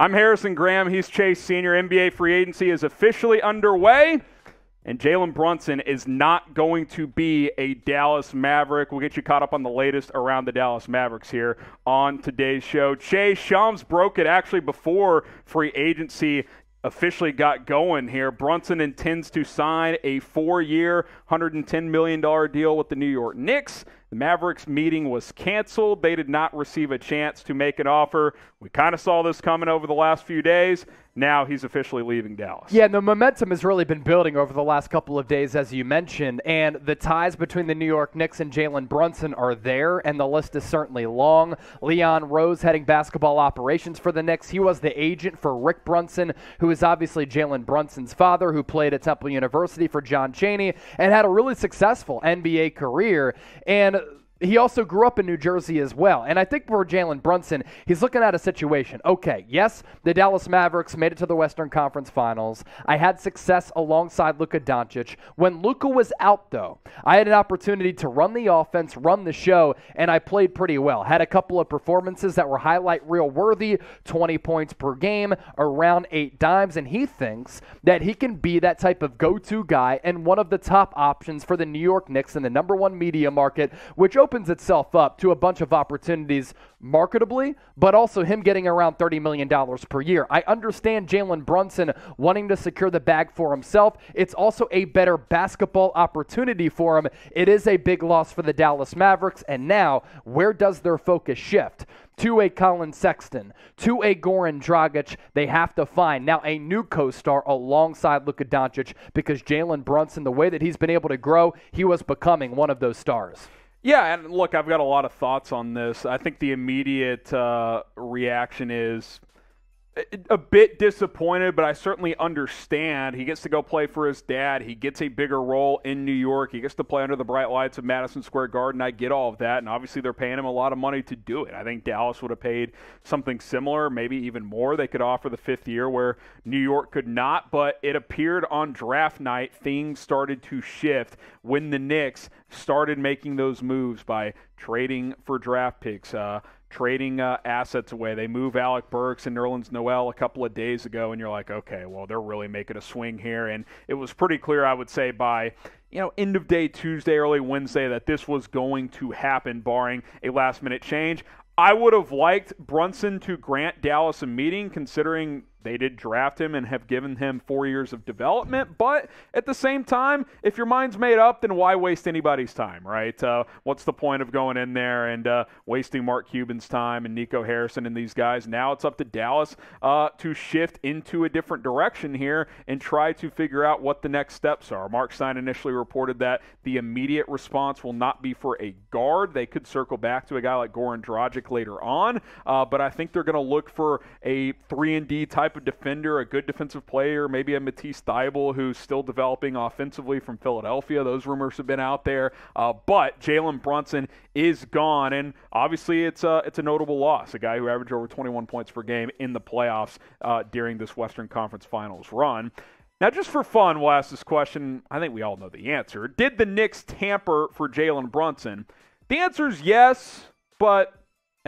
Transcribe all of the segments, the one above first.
I'm Harrison Graham. He's Chase Senior. NBA free agency is officially underway. And Jalen Brunson is not going to be a Dallas Maverick. We'll get you caught up on the latest around the Dallas Mavericks here on today's show. Chase Shams broke it actually before free agency officially got going here. Brunson intends to sign a four year, $110 million deal with the New York Knicks. The Mavericks meeting was canceled. They did not receive a chance to make an offer. We kind of saw this coming over the last few days. Now he's officially leaving Dallas. Yeah, the momentum has really been building over the last couple of days, as you mentioned, and the ties between the New York Knicks and Jalen Brunson are there, and the list is certainly long. Leon Rose heading basketball operations for the Knicks. He was the agent for Rick Brunson, who is obviously Jalen Brunson's father, who played at Temple University for John Chaney and had a really successful NBA career. And he also grew up in New Jersey as well. And I think for Jalen Brunson, he's looking at a situation. Okay, yes, the Dallas Mavericks made it to the Western Conference Finals. I had success alongside Luka Doncic. When Luka was out, though, I had an opportunity to run the offense, run the show, and I played pretty well. Had a couple of performances that were highlight reel worthy 20 points per game, around eight dimes. And he thinks that he can be that type of go to guy and one of the top options for the New York Knicks in the number one media market, which itself up to a bunch of opportunities marketably, but also him getting around $30 million per year. I understand Jalen Brunson wanting to secure the bag for himself. It's also a better basketball opportunity for him. It is a big loss for the Dallas Mavericks. And now, where does their focus shift? to a Collin Sexton, to a Goran Dragic, they have to find now a new co-star alongside Luka Doncic because Jalen Brunson, the way that he's been able to grow, he was becoming one of those stars. Yeah, and look, I've got a lot of thoughts on this. I think the immediate uh, reaction is a bit disappointed, but I certainly understand. He gets to go play for his dad. He gets a bigger role in New York. He gets to play under the bright lights of Madison Square Garden. I get all of that, and obviously they're paying him a lot of money to do it. I think Dallas would have paid something similar, maybe even more. They could offer the fifth year where New York could not, but it appeared on draft night things started to shift when the Knicks started making those moves by trading for draft picks. Uh, trading uh, assets away. They move Alec Burks and Nerlens Noel a couple of days ago, and you're like, okay, well, they're really making a swing here. And it was pretty clear, I would say, by you know end of day Tuesday, early Wednesday, that this was going to happen, barring a last minute change. I would have liked Brunson to grant Dallas a meeting, considering they did draft him and have given him four years of development. But at the same time, if your mind's made up, then why waste anybody's time, right? Uh, what's the point of going in there and uh, wasting Mark Cuban's time and Nico Harrison and these guys? Now it's up to Dallas uh, to shift into a different direction here and try to figure out what the next steps are. Marc Stein initially reported that the immediate response will not be for a guard. They could circle back to a guy like Goran Dragic later on, uh, but I think they're going to look for a 3 and D type type of defender, a good defensive player, maybe a Matisse Thybulle who's still developing offensively from Philadelphia. Those rumors have been out there. Uh, but Jalen Brunson is gone, and obviously it's a, it's a notable loss. A guy who averaged over 21 points per game in the playoffs uh, during this Western Conference Finals run. Now, just for fun, we'll ask this question. I think we all know the answer. Did the Knicks tamper for Jalen Brunson? The answer is yes, but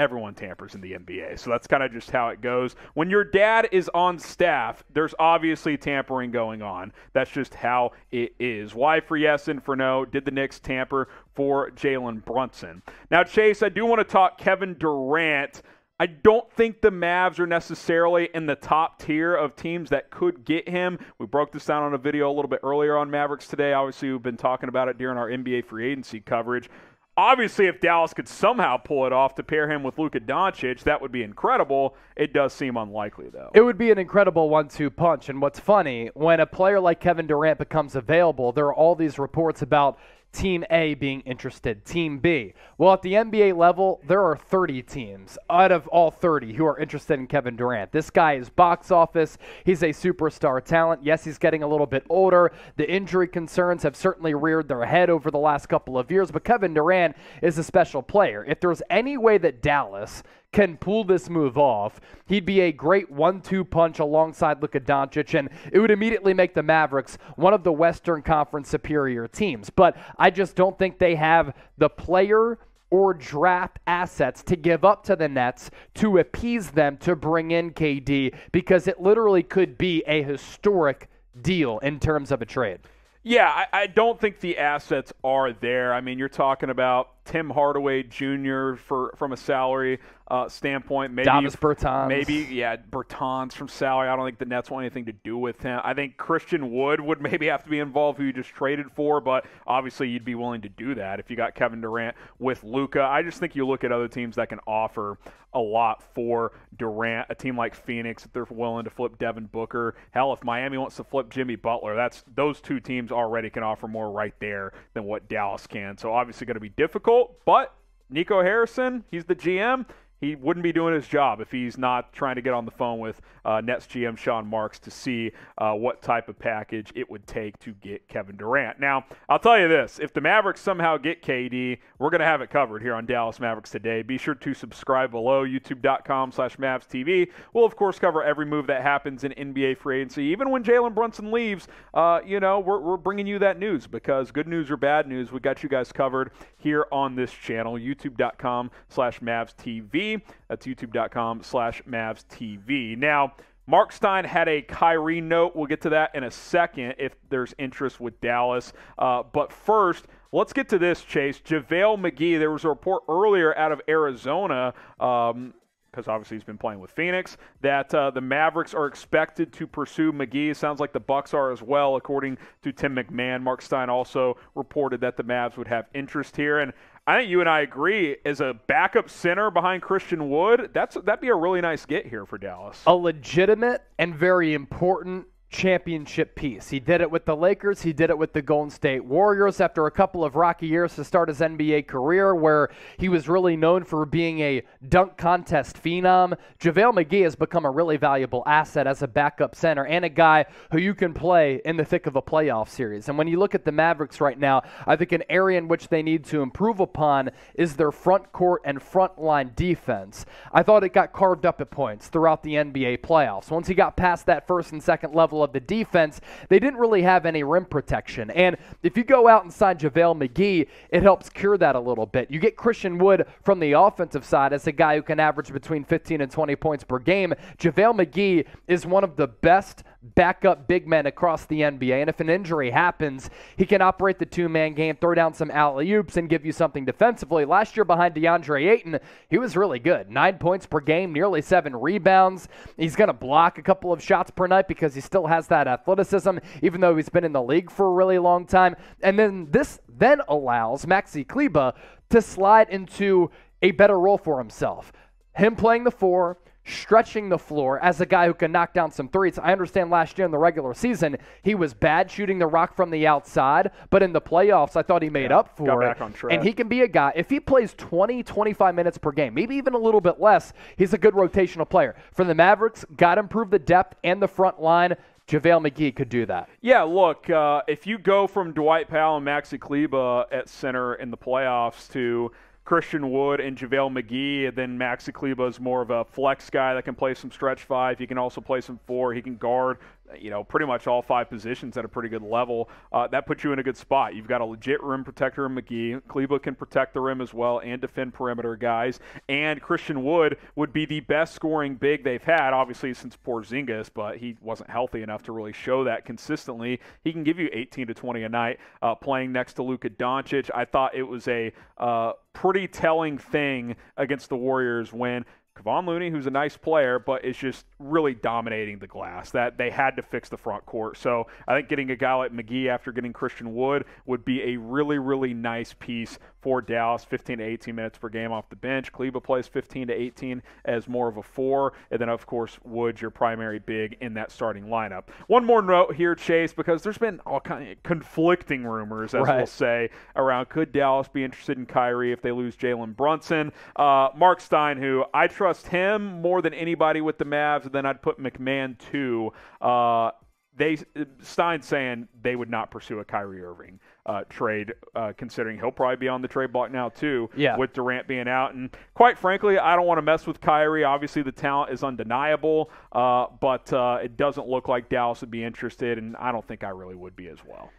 everyone tampers in the NBA. So that's kind of just how it goes. When your dad is on staff, there's obviously tampering going on. That's just how it is. Y for yes and for no? Did the Knicks tamper for Jalen Brunson? Now, Chase, I do want to talk Kevin Durant. I don't think the Mavs are necessarily in the top tier of teams that could get him. We broke this down on a video a little bit earlier on Mavericks today. Obviously, we've been talking about it during our NBA free agency coverage. Obviously, if Dallas could somehow pull it off to pair him with Luka Doncic, that would be incredible. It does seem unlikely, though. It would be an incredible one two punch. And what's funny, when a player like Kevin Durant becomes available, there are all these reports about Team A being interested, Team B. Well, at the NBA level, there are 30 teams out of all 30 who are interested in Kevin Durant. This guy is box office. He's a superstar talent. Yes, he's getting a little bit older. The injury concerns have certainly reared their head over the last couple of years, but Kevin Durant is a special player. If there's any way that Dallas can pull this move off, he'd be a great one-two punch alongside Luka Doncic, and it would immediately make the Mavericks one of the Western Conference superior teams. But I just don't think they have the player or draft assets to give up to the Nets to appease them to bring in KD because it literally could be a historic deal in terms of a trade. Yeah, I, I, don't think the assets are there. I mean, you're talking about Tim Hardaway Jr. for from a salary uh, standpoint. Maybe Davis Bertans. Maybe yeah, Bertans from salary. I don't think the Nets want anything to do with him. I think Christian Wood would maybe have to be involved, who you just traded for. But obviously, you'd be willing to do that if you got Kevin Durant with Luka. I just think you look at other teams that can offer a lot for Durant. A team like Phoenix, if they're willing to flip Devin Booker. Hell, if Miami wants to flip Jimmy Butler, that's those two teams already can offer more right there than what Dallas can. So obviously, going to be difficult, but. Nico Harrison, he's the GM he wouldn't be doing his job if he's not trying to get on the phone with uh, Nets GM Sean Marks to see uh, what type of package it would take to get Kevin Durant. Now, I'll tell you this if the Mavericks somehow get KD, we're going to have it covered here on Dallas Mavericks Today. Be sure to subscribe below, youtube.com slash Mavs TV. We'll, of course, cover every move that happens in NBA free agency. Even when Jalen Brunson leaves, uh, you know, we're, we're bringing you that news because good news or bad news, we got you guys covered here on this channel, youtube.com slash Mavs TV. That's youtube.com slash Mavs TV. Now, Marc Stein had a Kyrie note. We'll get to that in a second if there's interest with Dallas. Uh, but first, let's get to this, Chase. JaVale McGee, there was a report earlier out of Arizona. Um, because obviously he's been playing with Phoenix, that uh, the Mavericks are expected to pursue McGee. Sounds like the Bucks are as well, according to Tim McMahon. Marc Stein also reported that the Mavs would have interest here, and I think you and I agree as a backup center behind Christian Wood, that's that'd be a really nice get here for Dallas. A legitimate and very important championship piece. He did it with the Lakers, he did it with the Golden State Warriors after a couple of rocky years to start his NBA career where he was really known for being a dunk contest phenom. JaVale McGee has become a really valuable asset as a backup center and a guy who you can play in the thick of a playoff series. And when you look at the Mavericks right now, I think an area in which they need to improve upon is their front court and front line defense. I thought it got carved up at points throughout the NBA playoffs. Once he got past that first and second level of the defense, they didn't really have any rim protection. And if you go out and sign JaVale McGee, it helps cure that a little bit. You get Christian Wood from the offensive side as a guy who can average between 15 and 20 points per game. JaVale McGee is one of the best backup big men across the NBA. And if an injury happens, he can operate the two man game, throw down some alley oops, and give you something defensively. Last year behind DeAndre Ayton, he was really good. Nine points per game, nearly seven rebounds. He's going to block a couple of shots per night because he still has that athleticism, even though he's been in the league for a really long time. And then this then allows Maxi Kleber to slide into a better role for himself. Him playing the four, stretching the floor as a guy who can knock down some threes. I understand last year in the regular season he was bad shooting the rock from the outside, but in the playoffs I thought he made yeah, up for it. And he can be a guy if he plays 20, 25 minutes per game, maybe even a little bit less, he's a good rotational player. For the Mavericks, got to improve the depth and the front line. JaVale McGee could do that. Yeah, look, uh, if you go from Dwight Powell and Maxi Kleber at center in the playoffs to Christian Wood and JaVale McGee, and then Maxi Kleber is more of a flex guy that can play some stretch five. He can also play some four. He can guard you know, pretty much all five positions at a pretty good level. Uh, that puts you in a good spot. You've got a legit rim protector in McGee. Kleber can protect the rim as well and defend perimeter guys. And Christian Wood would be the best scoring big they've had, obviously since Porzingis, but he wasn't healthy enough to really show that consistently. He can give you 18 to 20 a night uh, playing next to Luka Doncic. I thought it was a uh, pretty telling thing against the Warriors when Kevon Looney, who's a nice player, but is just really dominating the glass. That they had to fix the front court. So I think getting a guy like McGee after getting Christian Wood would be a really, really nice piece for Dallas. 15 to 18 minutes per game off the bench. Kleber plays 15 to 18 as more of a four, and then of course Wood's your primary big in that starting lineup. One more note here, Chase, because there's been all kind of conflicting rumors, as right. we'll say, around could Dallas be interested in Kyrie if they lose Jalen Brunson. Uh, Marc Stein, who I trust him more than anybody with the Mavs, and then I'd put McMahon too. Uh, they Stein saying they would not pursue a Kyrie Irving uh, trade, uh, considering he'll probably be on the trade block now too, yeah. with Durant being out. And quite frankly, I don't want to mess with Kyrie. Obviously, the talent is undeniable, uh, but uh, it doesn't look like Dallas would be interested, and I don't think I really would be as well.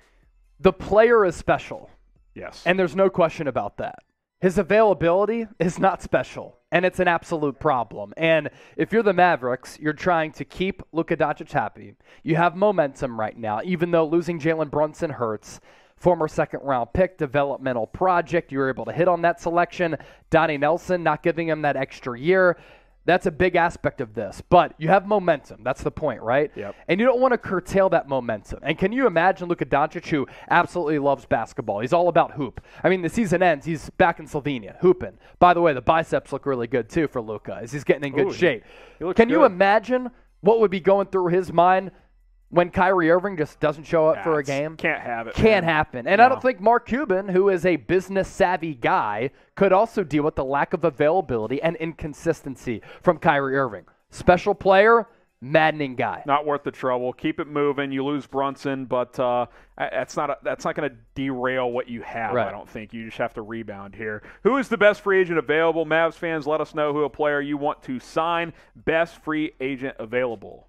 The player is special. Yes, and there's no question about that. his availability is not special, and it's an absolute problem. And if you're the Mavericks, you're trying to keep Luka Doncic happy. You have momentum right now, even though losing Jalen Brunson hurts. Former second round pick, developmental project. You were able to hit on that selection. Donnie Nelson not giving him that extra year. That's a big aspect of this. But you have momentum. That's the point, right? Yep. And you don't want to curtail that momentum. And can you imagine Luka Doncic, who absolutely loves basketball? He's all about hoop. I mean, the season ends, he's back in Slovenia, hooping. By the way, the biceps look really good too for Luka, as he's getting in good Ooh, shape. he looks can you imagine what would be going through his mind when Kyrie Irving just doesn't show up for a game? Can't have it. Can't man. happen. And I don't think Mark Cuban, who is a business savvy guy, could also deal with the lack of availability and inconsistency from Kyrie Irving. Special player, maddening guy. Not worth the trouble. Keep it moving. You lose Brunson, but uh, that's not a, that's not going to derail what you have. Right. I don't think you just have to rebound here. Who is the best free agent available? Mavs fans, let us know who a player you want to sign. Best free agent available.